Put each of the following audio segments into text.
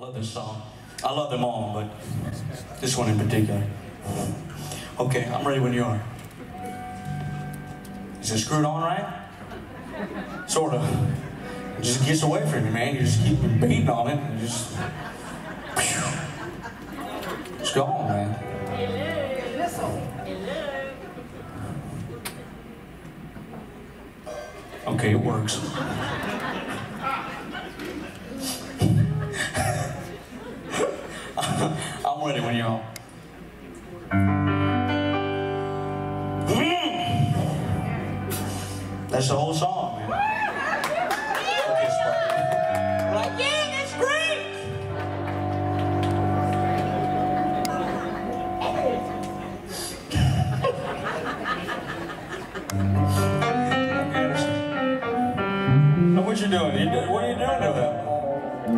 love this song. I love them all, but this one in particular. Okay, I'm ready when you are. Is it screwed on right? Sort of. It just gets away from you, man. You just keep beating on it and just. It's gone, man. Okay, it works. I'm ready when you are. Mm. That's the whole song, man. Okay, Sparky. Like, yeah, that's great. What you doing? What are you doing to that?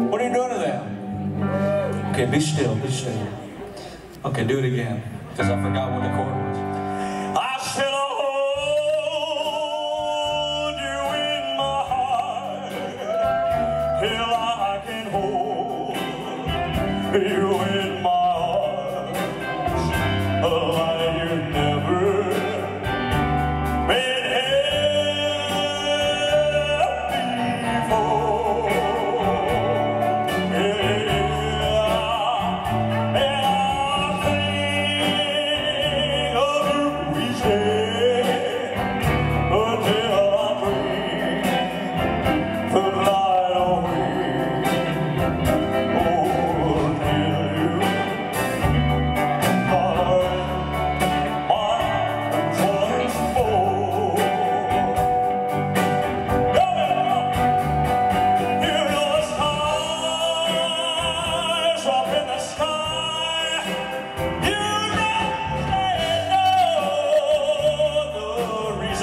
What are you doing to that? Okay, be still, be still. Okay, do it again, because I forgot what the chord was. I hold you in my heart till I can hold you in my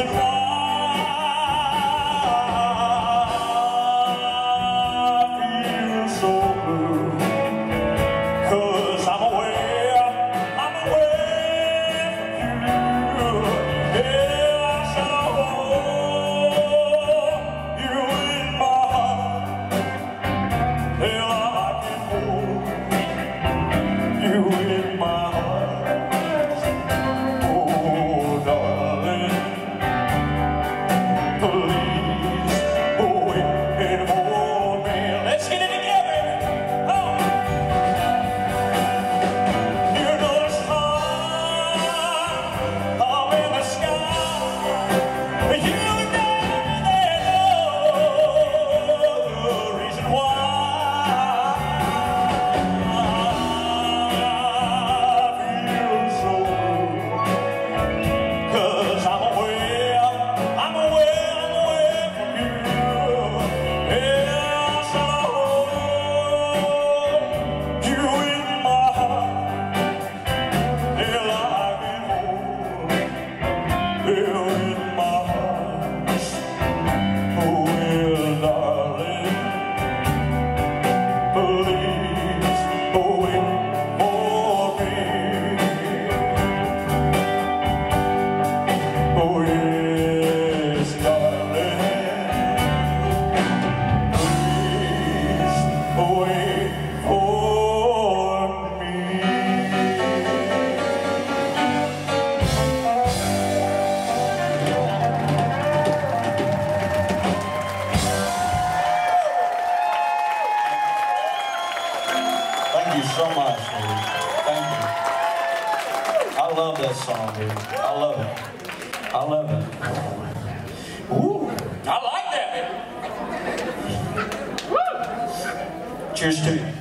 the Thank you so much, dude. Thank you. I love that song, dude. I love it. I love it. Woo! I like that. Woo! Cheers to you.